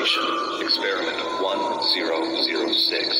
Attention, experiment 1006.